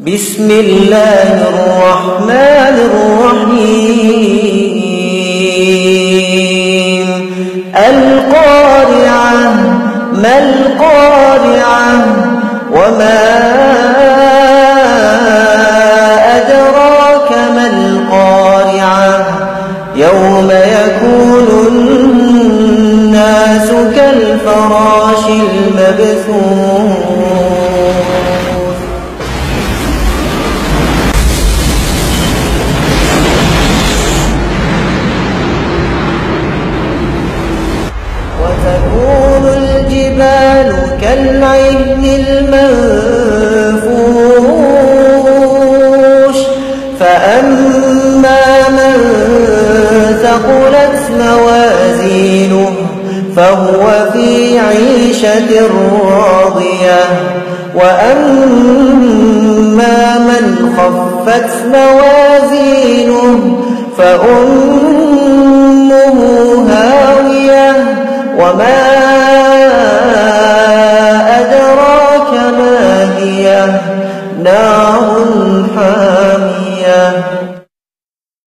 بسم الله الرحمن الرحيم. القارعة ما القارعة؟ وما أدراك ما القارعة؟ يوم يكون الناس كالفراش المبثوث. الجبال كالعهن المنفوش. فأما من ثقلت موازينه فهو في عيشة راضية. وأما من خفت موازينه فأمه هاوية. وما أدراك ما هي نار حامية